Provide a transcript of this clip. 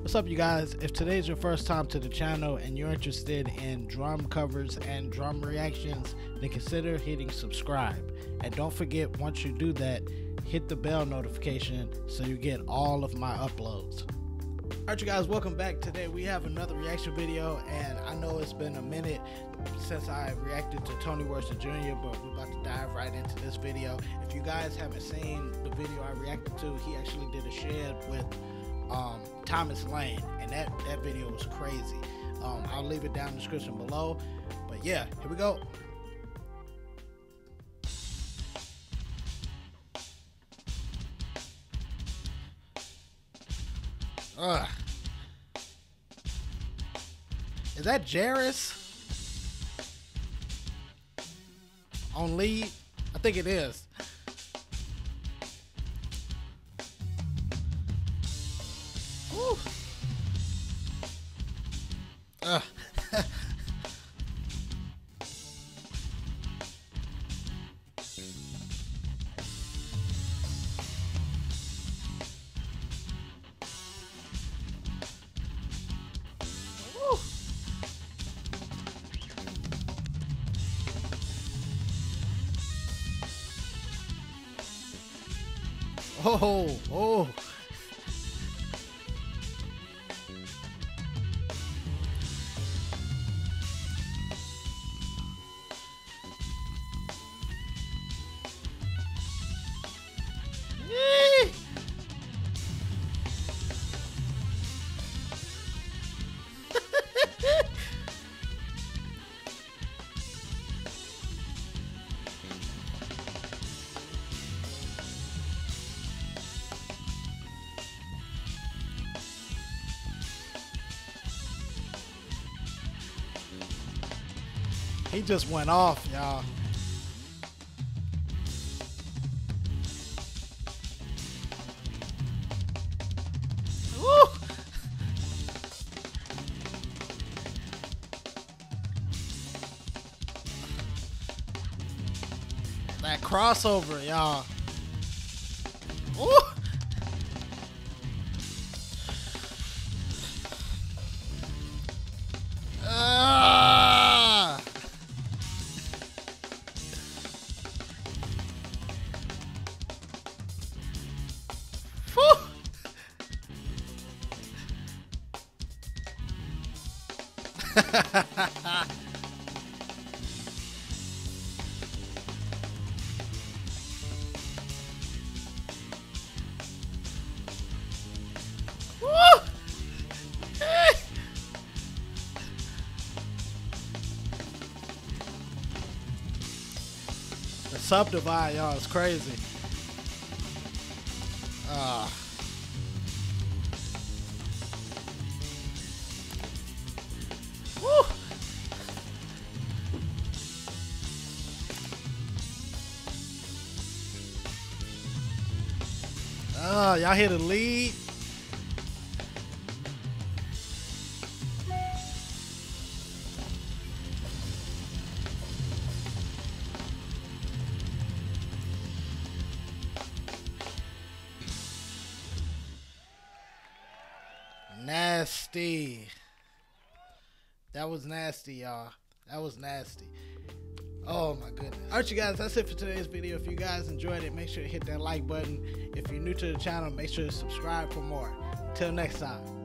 What's up, you guys? If today's your first time to the channel and you're interested in drum covers and drum reactions, then consider hitting subscribe. And don't forget, once you do that, hit the bell notification so you get all of my uploads. Alright, you guys, welcome back. Today we have another reaction video, and I know it's been a minute since I reacted to Tony Royster Jr., but we're about to dive right into this video. If you guys haven't seen the video I reacted to, he actually did a shed with um, Thomas Lang, and that that video was crazy. Um, I'll leave it down in the description below. But yeah, here we go. Ugh. Is that Jairus on lead? I think it is. Ugh. Oh, oh. He just went off, y'all. That crossover, y'all. Subdivide, y'all, is crazy. Uh. Uh, y'all hear the lead? Nasty. That was nasty, y'all. That was nasty. Oh my goodness. Alright, you guys, that's it for today's video. If you guys enjoyed it, make sure to hit that like button. If you're new to the channel, make sure to subscribe for more. Until next time.